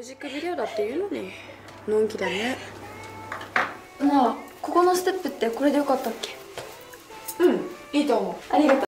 ュージックビデオだって言うのに。のんきだね。なあここのステップってこれでよかったっけ？うんいいと思う。ありがとう。